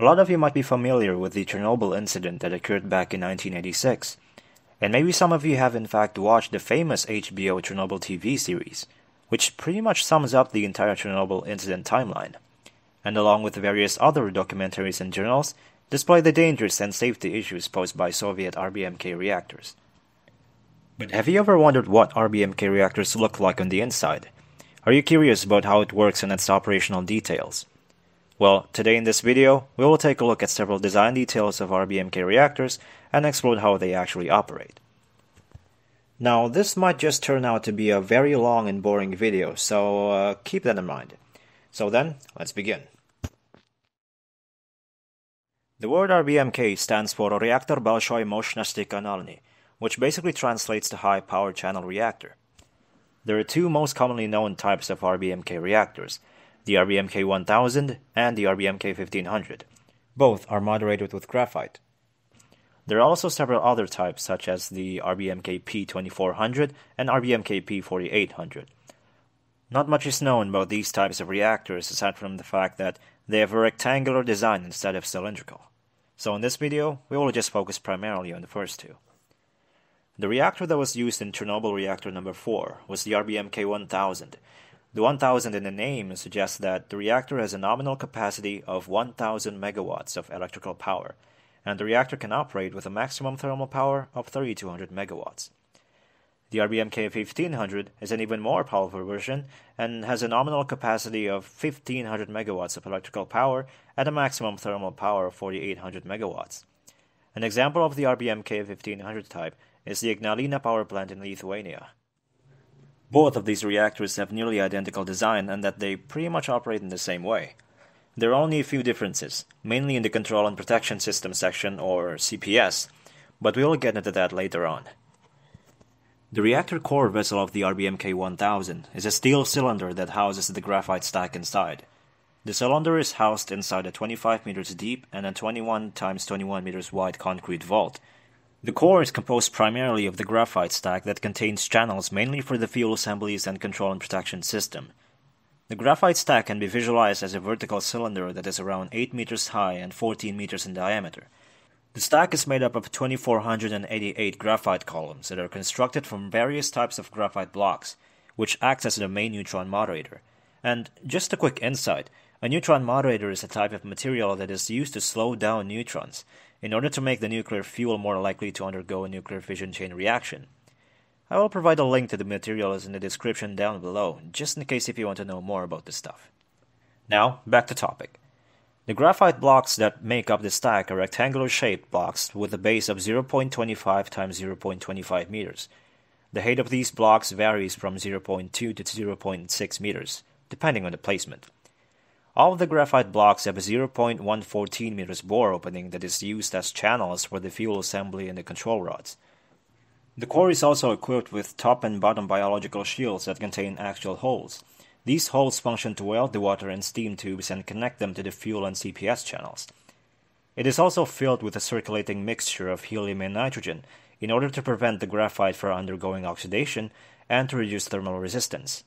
A lot of you might be familiar with the Chernobyl incident that occurred back in 1986, and maybe some of you have in fact watched the famous HBO Chernobyl TV series, which pretty much sums up the entire Chernobyl incident timeline, and along with various other documentaries and journals, display the dangers and safety issues posed by Soviet RBMK reactors. But have you ever wondered what RBMK reactors look like on the inside? Are you curious about how it works and its operational details? Well, today in this video, we will take a look at several design details of RBMK reactors and explore how they actually operate. Now, this might just turn out to be a very long and boring video, so uh, keep that in mind. So then, let's begin. The word RBMK stands for Reactor Большой Mощности Канальный, which basically translates to High Power Channel Reactor. There are two most commonly known types of RBMK reactors, the RBMK 1000 and the RBMK 1500. Both are moderated with graphite. There are also several other types such as the RBMK P2400 and RBMK P4800. Not much is known about these types of reactors aside from the fact that they have a rectangular design instead of cylindrical. So in this video, we will just focus primarily on the first two. The reactor that was used in Chernobyl reactor number 4 was the RBMK 1000, the 1000 in the name suggests that the reactor has a nominal capacity of 1000 megawatts of electrical power, and the reactor can operate with a maximum thermal power of 3200 megawatts. The RBMK 1500 is an even more powerful version and has a nominal capacity of 1500 megawatts of electrical power at a maximum thermal power of 4800 megawatts. An example of the RBMK 1500 type is the Ignalina power plant in Lithuania. Both of these reactors have nearly identical design and that they pretty much operate in the same way. There are only a few differences, mainly in the Control and Protection System section, or CPS, but we will get into that later on. The reactor core vessel of the RBMK 1000 is a steel cylinder that houses the graphite stack inside. The cylinder is housed inside a 25 meters deep and a 21 times 21 meters wide concrete vault, the core is composed primarily of the graphite stack that contains channels mainly for the fuel assemblies and control and protection system. The graphite stack can be visualized as a vertical cylinder that is around 8 meters high and 14 meters in diameter. The stack is made up of 2488 graphite columns that are constructed from various types of graphite blocks, which acts as the main neutron moderator. And just a quick insight, a neutron moderator is a type of material that is used to slow down neutrons, in order to make the nuclear fuel more likely to undergo a nuclear fission chain reaction. I will provide a link to the materials in the description down below, just in case if you want to know more about this stuff. Now, back to topic. The graphite blocks that make up the stack are rectangular shaped blocks with a base of 0.25 times 0.25 meters. The height of these blocks varies from 0.2 to 0.6 meters, depending on the placement. All of the graphite blocks have a 0.114 meters bore opening that is used as channels for the fuel assembly and the control rods. The core is also equipped with top and bottom biological shields that contain actual holes. These holes function to weld the water and steam tubes and connect them to the fuel and CPS channels. It is also filled with a circulating mixture of helium and nitrogen in order to prevent the graphite from undergoing oxidation and to reduce thermal resistance.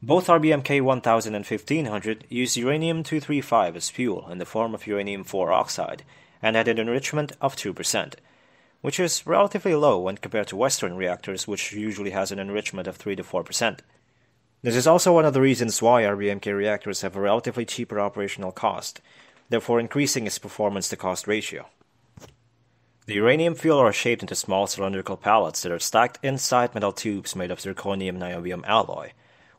Both RBMK 1000 and 1500 use uranium-235 as fuel in the form of uranium-4 oxide and had an enrichment of 2%, which is relatively low when compared to Western reactors which usually has an enrichment of 3 to 4%. This is also one of the reasons why RBMK reactors have a relatively cheaper operational cost, therefore increasing its performance to cost ratio. The uranium fuel are shaped into small cylindrical pellets that are stacked inside metal tubes made of zirconium niobium alloy,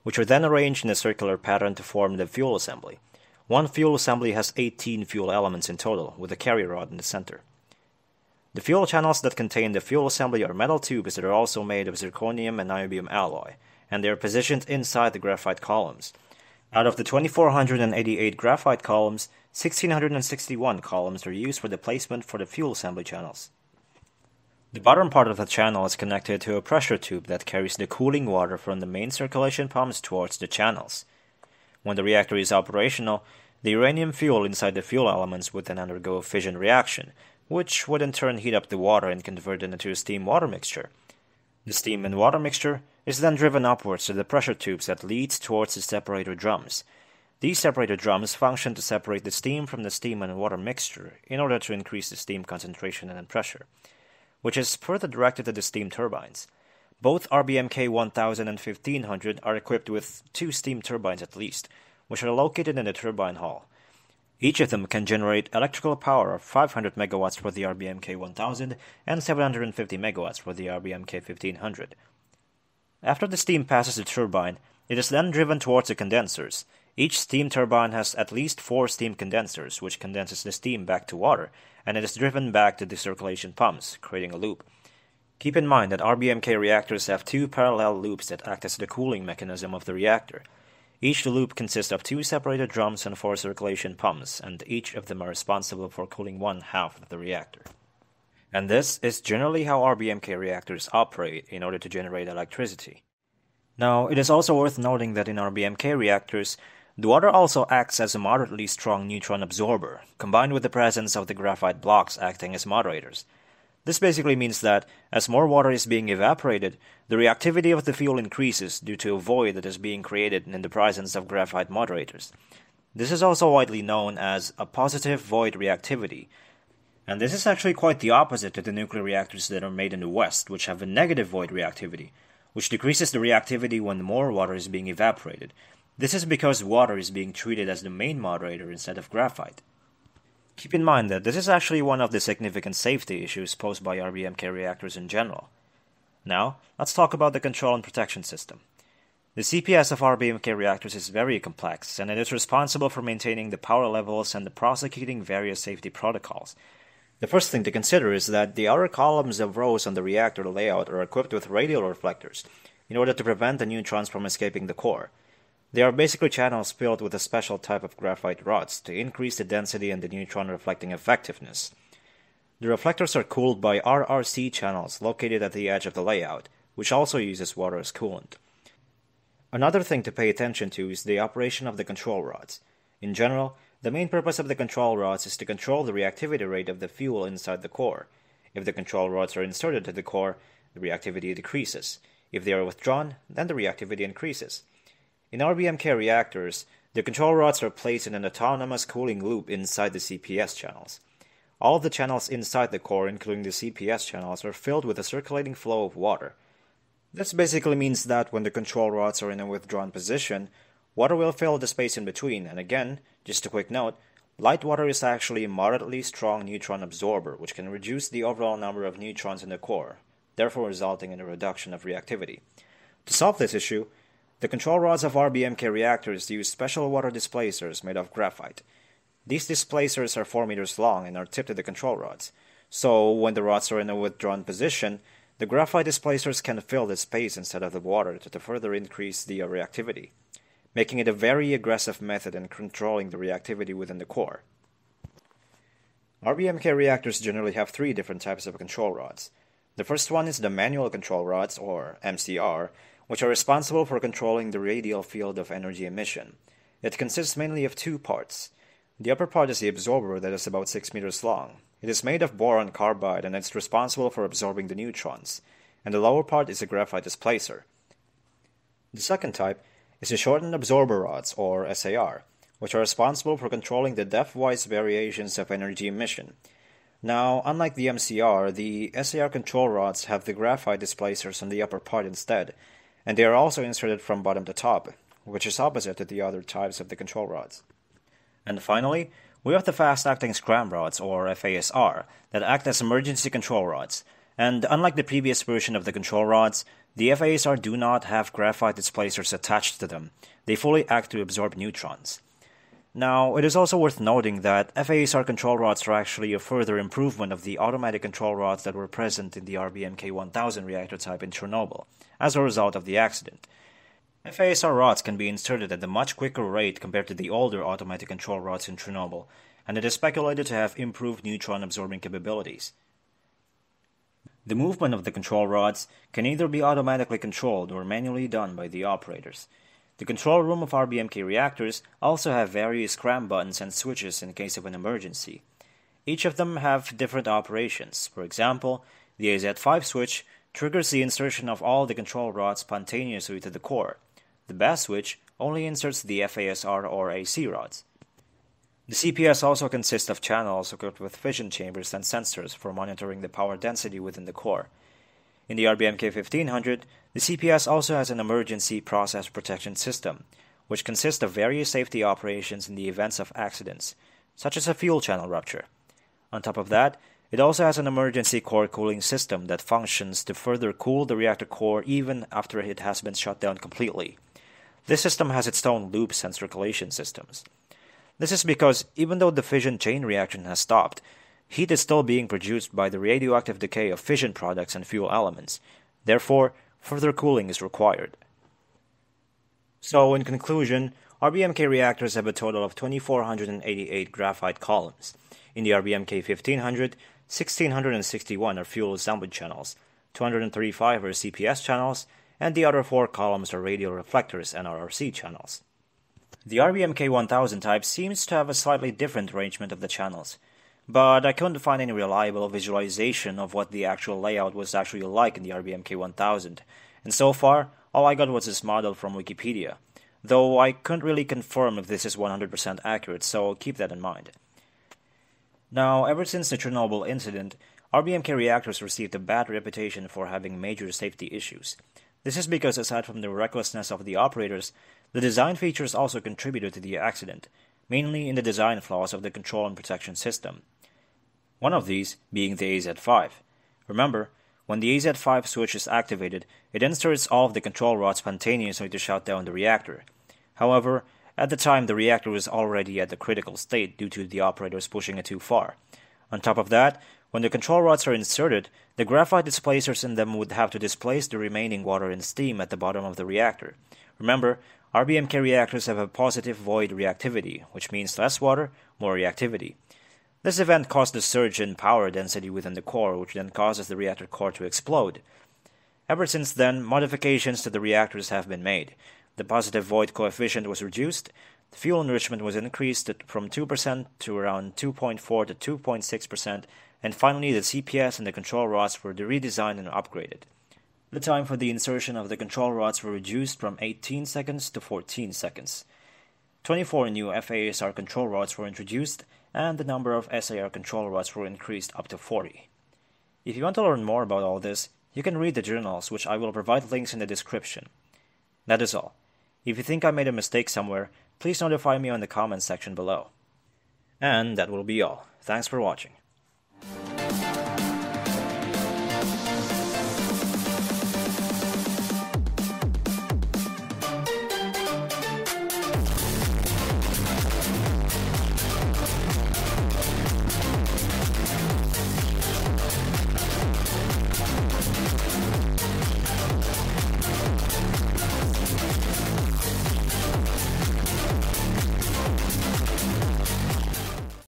which are then arranged in a circular pattern to form the fuel assembly. One fuel assembly has 18 fuel elements in total, with a carrier rod in the center. The fuel channels that contain the fuel assembly are metal tubes that are also made of zirconium and niobium alloy, and they are positioned inside the graphite columns. Out of the 2488 graphite columns, 1661 columns are used for the placement for the fuel assembly channels. The bottom part of the channel is connected to a pressure tube that carries the cooling water from the main circulation pumps towards the channels. When the reactor is operational, the uranium fuel inside the fuel elements would then undergo a fission reaction, which would in turn heat up the water and convert it into a steam water mixture. The steam and water mixture is then driven upwards to the pressure tubes that leads towards the separator drums. These separator drums function to separate the steam from the steam and water mixture in order to increase the steam concentration and pressure, which is further directed to the steam turbines. Both RBMK 1000 and 1500 are equipped with two steam turbines at least, which are located in the turbine hall. Each of them can generate electrical power of 500 megawatts for the RBMK 1000 and 750 megawatts for the RBMK 1500. After the steam passes the turbine, it is then driven towards the condensers. Each steam turbine has at least four steam condensers, which condenses the steam back to water, and it is driven back to the circulation pumps, creating a loop. Keep in mind that RBMK reactors have two parallel loops that act as the cooling mechanism of the reactor. Each loop consists of two separator drums and four circulation pumps, and each of them are responsible for cooling one half of the reactor. And this is generally how RBMK reactors operate in order to generate electricity. Now, it is also worth noting that in RBMK reactors, the water also acts as a moderately strong neutron absorber, combined with the presence of the graphite blocks acting as moderators. This basically means that as more water is being evaporated, the reactivity of the fuel increases due to a void that is being created in the presence of graphite moderators. This is also widely known as a positive void reactivity, and this is actually quite the opposite to the nuclear reactors that are made in the West, which have a negative void reactivity, which decreases the reactivity when more water is being evaporated. This is because water is being treated as the main moderator instead of graphite. Keep in mind that this is actually one of the significant safety issues posed by RBMK reactors in general. Now, let's talk about the control and protection system. The CPS of RBMK reactors is very complex, and it is responsible for maintaining the power levels and the prosecuting various safety protocols. The first thing to consider is that the outer columns of rows on the reactor layout are equipped with radial reflectors in order to prevent the neutrons from escaping the core. They are basically channels filled with a special type of graphite rods to increase the density and the neutron reflecting effectiveness. The reflectors are cooled by RRC channels located at the edge of the layout, which also uses water as coolant. Another thing to pay attention to is the operation of the control rods. In general, the main purpose of the control rods is to control the reactivity rate of the fuel inside the core. If the control rods are inserted to the core, the reactivity decreases. If they are withdrawn, then the reactivity increases. In RBMK reactors, the control rods are placed in an autonomous cooling loop inside the CPS channels. All the channels inside the core, including the CPS channels, are filled with a circulating flow of water. This basically means that when the control rods are in a withdrawn position, water will fill the space in between, and again, just a quick note, light water is actually a moderately strong neutron absorber, which can reduce the overall number of neutrons in the core, therefore resulting in a reduction of reactivity. To solve this issue, the control rods of RBMK reactors use special water displacers made of graphite. These displacers are 4 meters long and are tipped at the control rods. So, when the rods are in a withdrawn position, the graphite displacers can fill the space instead of the water to further increase the uh, reactivity, making it a very aggressive method in controlling the reactivity within the core. RBMK reactors generally have three different types of control rods. The first one is the manual control rods, or MCR, which are responsible for controlling the radial field of energy emission. It consists mainly of two parts. The upper part is the absorber that is about 6 meters long. It is made of boron carbide and it's responsible for absorbing the neutrons. And the lower part is a graphite displacer. The second type is the shortened absorber rods, or SAR, which are responsible for controlling the depth-wise variations of energy emission. Now, unlike the MCR, the SAR control rods have the graphite displacers on the upper part instead, and they are also inserted from bottom to top, which is opposite to the other types of the control rods. And finally, we have the fast acting scram rods, or FASR, that act as emergency control rods. And unlike the previous version of the control rods, the FASR do not have graphite displacers attached to them. They fully act to absorb neutrons. Now, it is also worth noting that FASR control rods are actually a further improvement of the automatic control rods that were present in the RBMK 1000 reactor type in Chernobyl as a result of the accident. FASR rods can be inserted at a much quicker rate compared to the older automatic control rods in Chernobyl, and it is speculated to have improved neutron absorbing capabilities. The movement of the control rods can either be automatically controlled or manually done by the operators. The control room of RBMK reactors also have various scram buttons and switches in case of an emergency. Each of them have different operations. For example, the AZ5 switch triggers the insertion of all the control rods spontaneously to the core. The BAS switch only inserts the FASR or AC rods. The CPS also consists of channels equipped with fission chambers and sensors for monitoring the power density within the core. In the RBMK 1500, the CPS also has an emergency process protection system, which consists of various safety operations in the events of accidents, such as a fuel channel rupture. On top of that, it also has an emergency core cooling system that functions to further cool the reactor core even after it has been shut down completely. This system has its own loops and circulation systems. This is because even though the fission chain reaction has stopped, heat is still being produced by the radioactive decay of fission products and fuel elements. Therefore, further cooling is required. So, in conclusion, RBMK reactors have a total of 2488 graphite columns. In the RBMK 1500, 1661 are fuel assembly channels, 235 are CPS channels, and the other four columns are radial reflectors and RRC channels. The RBMK 1000 type seems to have a slightly different arrangement of the channels, but I couldn't find any reliable visualization of what the actual layout was actually like in the RBMK 1000, and so far, all I got was this model from Wikipedia, though I couldn't really confirm if this is 100% accurate, so keep that in mind. Now, ever since the Chernobyl incident, RBMK reactors received a bad reputation for having major safety issues. This is because, aside from the recklessness of the operators, the design features also contributed to the accident, mainly in the design flaws of the control and protection system. One of these being the AZ5. Remember, when the AZ5 switch is activated, it inserts all of the control rods spontaneously to shut down the reactor. However, at the time the reactor was already at the critical state due to the operators pushing it too far. On top of that, when the control rods are inserted, the graphite displacers in them would have to displace the remaining water and steam at the bottom of the reactor. Remember, RBMK reactors have a positive void reactivity, which means less water, more reactivity. This event caused a surge in power density within the core, which then causes the reactor core to explode. Ever since then, modifications to the reactors have been made. The positive void coefficient was reduced, the fuel enrichment was increased from 2% to around 2.4 to 2.6%, and finally the CPS and the control rods were redesigned and upgraded. The time for the insertion of the control rods were reduced from 18 seconds to 14 seconds. 24 new FASR control rods were introduced, and the number of SAR control rods were increased up to 40. If you want to learn more about all this, you can read the journals, which I will provide links in the description. That is all. If you think I made a mistake somewhere, please notify me on the comments section below. And that will be all. Thanks for watching.